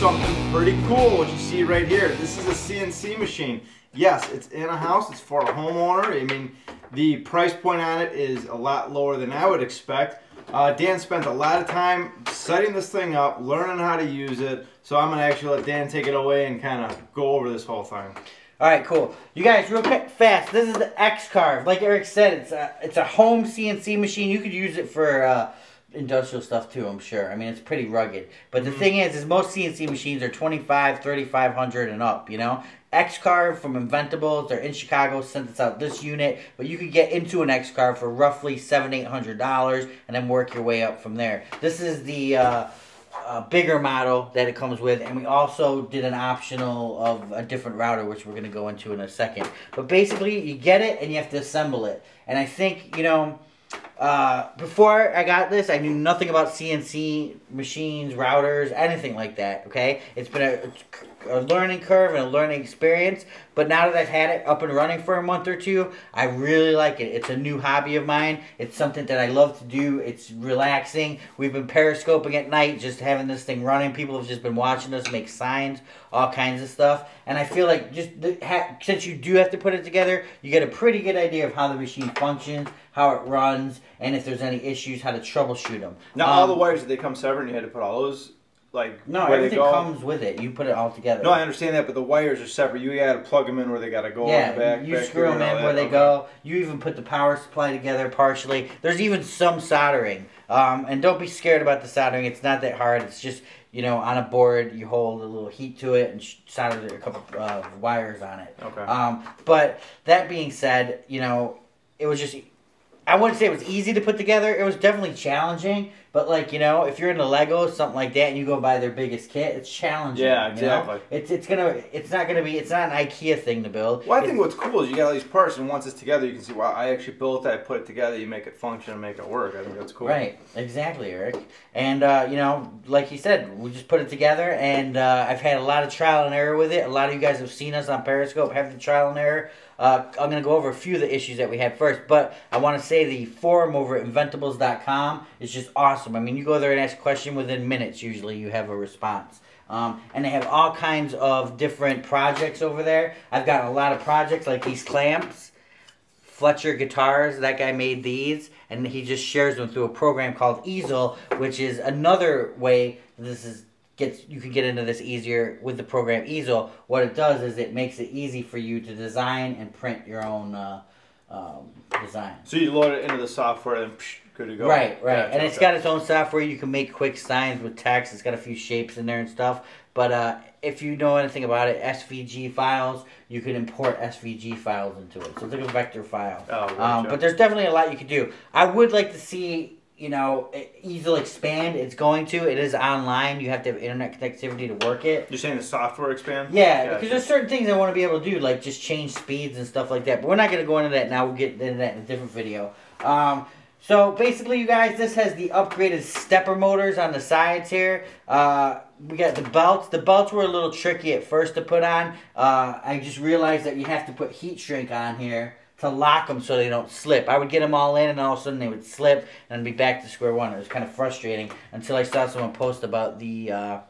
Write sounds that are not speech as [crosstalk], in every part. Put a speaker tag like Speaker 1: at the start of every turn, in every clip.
Speaker 1: something pretty cool, what you see right here. This is a CNC machine. Yes, it's in a house, it's for a homeowner. I mean, the price point on it is a lot lower than I would expect. Uh, Dan spent a lot of time setting this thing up, learning how to use it. So I'm gonna actually let Dan take it away and kind of go over this whole thing.
Speaker 2: All right, cool. You guys, real quick, fast. This is the X Carve. Like Eric said, it's a it's a home CNC machine. You could use it for uh, industrial stuff too. I'm sure. I mean, it's pretty rugged. But the mm-hmm. thing is, is most CNC machines are 25, 3500 and up. You know, X Carve from Inventables. They're in Chicago. Sent us out this unit, but you could get into an X Carve for roughly seven, eight hundred dollars, and then work your way up from there. This is the uh, a bigger model that it comes with, and we also did an optional of a different router, which we're going to go into in a second. But basically, you get it and you have to assemble it. And I think, you know, uh, before I got this, I knew nothing about CNC machines, routers, anything like that, okay? It's been a a learning curve and a learning experience. But now that I've had it up and running for a month or two, I really like it. It's a new hobby of mine. It's something that I love to do. It's relaxing. We've been periscoping at night, just having this thing running. People have just been watching us make signs, all kinds of stuff. And I feel like just the, ha, since you do have to put it together, you get a pretty good idea of how the machine functions, how it runs, and if there's any issues, how to troubleshoot them.
Speaker 1: Now, um, all the wires, that they come severed and you had to put all those like
Speaker 2: no everything comes with it. You put it all together.
Speaker 1: No i understand that but the wires are separate. You gotta plug them in where they gotta go
Speaker 2: yeah
Speaker 1: the back,
Speaker 2: you back screw them in where they okay. go. You even put the power supply together partially. There's even some soldering. Um, and don't be scared about the soldering. It's not that hard. It's just you know on a board you hold a little heat to it and solder a couple uh, wires on it.
Speaker 1: Okay.
Speaker 2: Um, but that being said you know it was just I wouldn't say it was easy to put together. It was definitely challenging. But like you know, if you're into Lego, something like that, and you go buy their biggest kit, it's challenging.
Speaker 1: Yeah, exactly.
Speaker 2: You know? It's it's gonna it's not gonna be it's not an IKEA thing to build.
Speaker 1: Well, I
Speaker 2: it's,
Speaker 1: think what's cool is you got all these parts, and once it's together, you can see, wow, I actually built that, I put it together, you make it function, and make it work. I think that's cool.
Speaker 2: Right, exactly, Eric. And uh, you know, like you said, we just put it together, and uh, I've had a lot of trial and error with it. A lot of you guys have seen us on Periscope have the trial and error. Uh, I'm going to go over a few of the issues that we had first, but I want to say the forum over at inventables.com is just awesome. I mean, you go there and ask a question within minutes, usually you have a response. Um, and they have all kinds of different projects over there. I've got a lot of projects like these clamps, Fletcher guitars. That guy made these, and he just shares them through a program called Easel, which is another way. This is gets you can get into this easier with the program Easel. What it does is it makes it easy for you to design and print your own uh, um, design.
Speaker 1: So you load it into the software and psh, good to go.
Speaker 2: Right, right, and it's got its own software. You can make quick signs with text. It's got a few shapes in there and stuff. But uh, if you know anything about it, SVG files, you can import SVG files into it. So it's like a vector file.
Speaker 1: Oh,
Speaker 2: um, but there's definitely a lot you can do. I would like to see you know, easily expand. It's going to. It is online. You have to have internet connectivity to work it.
Speaker 1: You're saying the software expand?
Speaker 2: Yeah, gotcha. because there's certain things I want to be able to do, like just change speeds and stuff like that. But we're not going to go into that now. We'll get into that in a different video. Um, so basically, you guys, this has the upgraded stepper motors on the sides here. Uh, we got the belts. The belts were a little tricky at first to put on. Uh, I just realized that you have to put heat shrink on here to lock them so they don't slip. I would get them all in, and all of a sudden they would slip, and be back to square one. It was kind of frustrating until I saw someone post about the uh,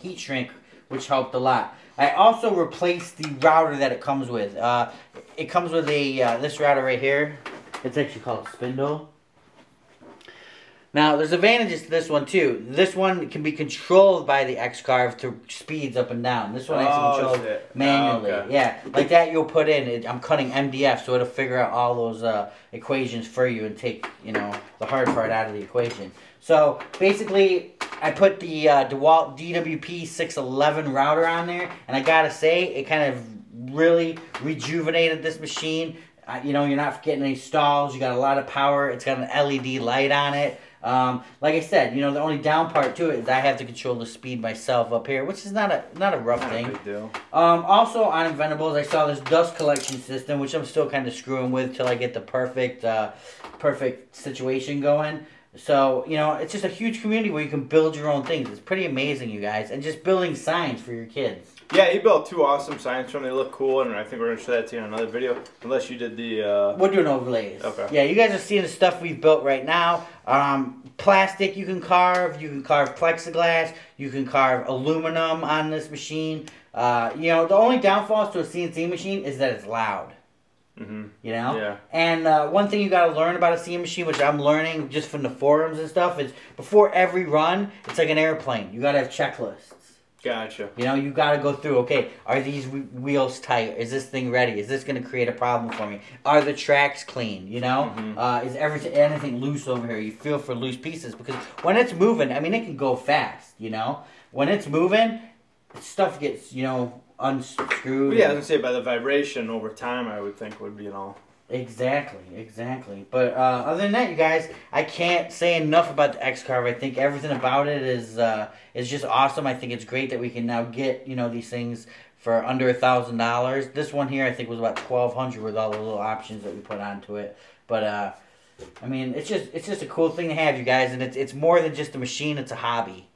Speaker 2: heat shrink, which helped a lot. I also replaced the router that it comes with. Uh, it comes with a uh, this router right here. It's actually called a spindle. Now, there's advantages to this one too. This one can be controlled by the X Carve to speeds up and down. This one I can control oh, manually. Oh, okay. Yeah, like that you'll put in. It, I'm cutting MDF, so it'll figure out all those uh, equations for you and take you know the hard part out of the equation. So basically, I put the uh, DeWalt DWP 611 router on there, and I gotta say, it kind of really rejuvenated this machine. Uh, you know, you're not getting any stalls. You got a lot of power. It's got an LED light on it. Um, like I said, you know, the only down part to it is I have to control the speed myself up here, which is not a not a rough not thing.
Speaker 1: A deal.
Speaker 2: Um, also on Inventables, I saw this dust collection system, which I'm still kind of screwing with till I get the perfect uh, perfect situation going. So, you know, it's just a huge community where you can build your own things. It's pretty amazing, you guys. And just building signs for your kids.
Speaker 1: Yeah, he built two awesome signs from them. They look cool, and I think we're going to show that to you in another video. Unless you did the... Uh...
Speaker 2: We're doing overlays.
Speaker 1: Okay.
Speaker 2: Yeah, you guys are seeing the stuff we've built right now. Um, plastic you can carve. You can carve plexiglass. You can carve aluminum on this machine. Uh, you know, the only downfalls to a CNC machine is that it's loud.
Speaker 1: Mm-hmm.
Speaker 2: You know?
Speaker 1: Yeah.
Speaker 2: And uh, one thing you got to learn about a CNC machine, which I'm learning just from the forums and stuff, is before every run, it's like an airplane. You got to have checklists.
Speaker 1: Gotcha.
Speaker 2: You know, you got to go through. Okay, are these whe- wheels tight? Is this thing ready? Is this going to create a problem for me? Are the tracks clean? You know,
Speaker 1: Mhm.
Speaker 2: uh, is everything anything loose over here? You feel for loose pieces because when it's moving, I mean, it can go fast. You know, when it's moving, stuff gets you know unscrewed.
Speaker 1: Yeah, I was gonna say by the vibration over time, I would think would be you know.
Speaker 2: Exactly, exactly. But uh, other than that, you guys, I can't say enough about the X Carve. I think everything about it is uh, is just awesome. I think it's great that we can now get you know these things for under a thousand dollars. This one here, I think, was about twelve hundred with all the little options that we put onto it. But uh, I mean, it's just it's just a cool thing to have, you guys, and it's it's more than just a machine. It's a hobby.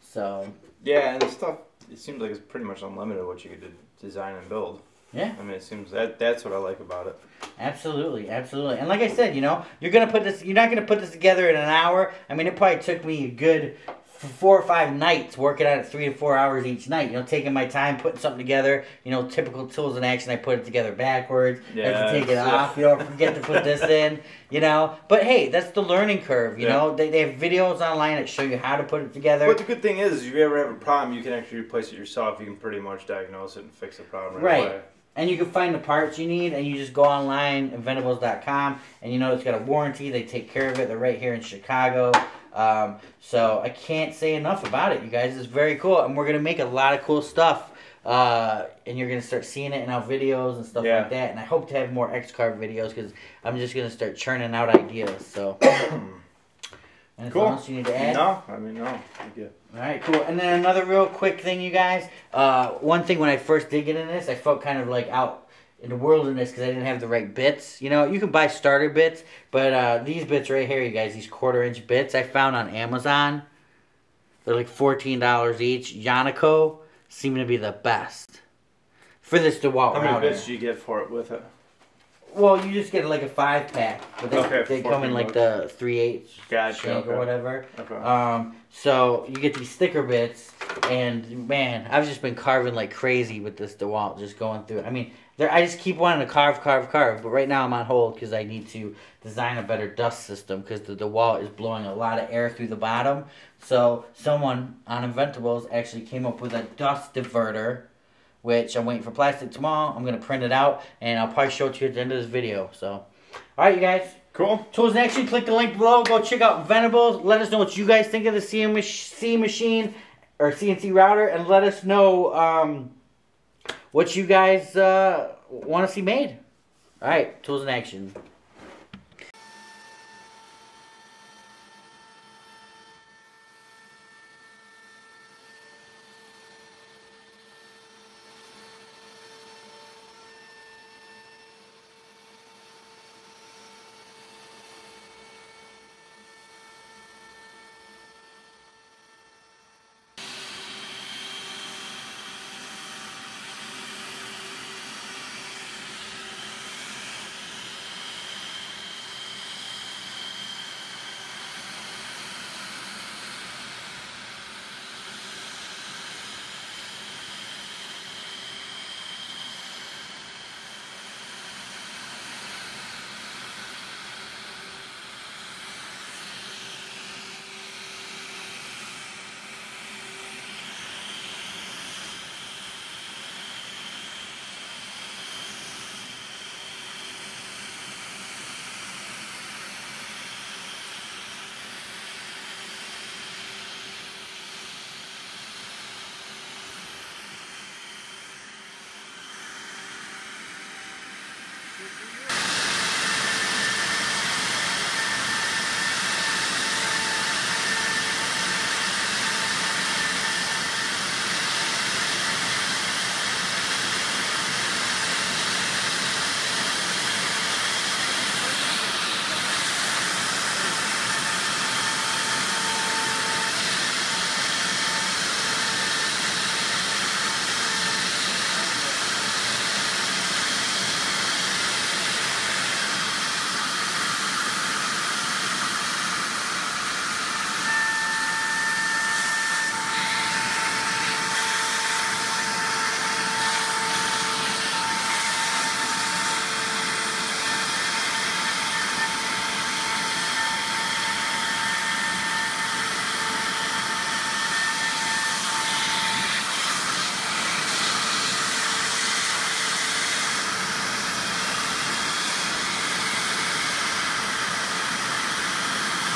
Speaker 2: So
Speaker 1: Yeah, and the stuff. It seems like it's pretty much unlimited what you could design and build.
Speaker 2: Yeah.
Speaker 1: I mean, it seems that that's what I like about it.
Speaker 2: Absolutely, absolutely. And like I said, you know, you're gonna put this. You're not gonna put this together in an hour. I mean, it probably took me a good f- four or five nights working on it, three to four hours each night. You know, taking my time putting something together. You know, typical tools in action. I put it together backwards. I have
Speaker 1: Yeah,
Speaker 2: to take it off. You know, forget to put this in. You know, but hey, that's the learning curve. You
Speaker 1: Yeah.
Speaker 2: know, they, they have videos online that show you how to put it together.
Speaker 1: But the good thing is, if you ever have a problem, you can actually replace it yourself. You can pretty much diagnose it and fix the problem right,
Speaker 2: Right.
Speaker 1: away.
Speaker 2: And you can find the parts you need, and you just go online, inventables.com, and you know it's got a warranty. They take care of it. They're right here in Chicago. Um, so I can't say enough about it, you guys. It's very cool, and we're gonna make a lot of cool stuff. Uh, and you're gonna start seeing it in our videos and stuff
Speaker 1: Yeah.
Speaker 2: like that. And I hope to have more X Carve videos because I'm just gonna start churning out ideas. So, [clears throat] anything
Speaker 1: Cool.
Speaker 2: else you need to add?
Speaker 1: No, I mean no.
Speaker 2: All right, cool. And then another real quick thing, you guys. Uh, one thing when I first did get in this, I felt kind of like out in the wilderness because I didn't have the right bits. You know, you can buy starter bits, but uh, these bits right here, you guys, these quarter inch bits, I found on Amazon. They're like fourteen dollars each. Yonico seem to be the best for this DeWalt
Speaker 1: How many
Speaker 2: router.
Speaker 1: bits do you get for it with it?
Speaker 2: Well, you just get like a five pack, but they,
Speaker 1: Okay,
Speaker 2: they come in
Speaker 1: 14
Speaker 2: like the three eighths
Speaker 1: Gotcha.
Speaker 2: shank or whatever.
Speaker 1: okay.
Speaker 2: Um, so you get these sticker bits, and man, I've just been carving like crazy with this DeWalt, just going through. it. I mean, there I just keep wanting to carve, carve, carve, but right now I'm on hold because I need to design a better dust system because the DeWalt is blowing a lot of air through the bottom. So someone on Inventables actually came up with a dust diverter. Which I'm waiting for plastic tomorrow. I'm gonna print it out and I'll probably show it to you at the end of this video. So, all right, you guys.
Speaker 1: cool.
Speaker 2: Tools in Action, click the link below. Go check out Inventables. Let us know what you guys think of the CM mach- C machine or CNC router, and let us know um, what you guys uh, want to see made. All right, Tools in Action.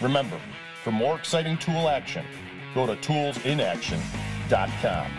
Speaker 3: Remember, for more exciting tool action, go to toolsinaction.com.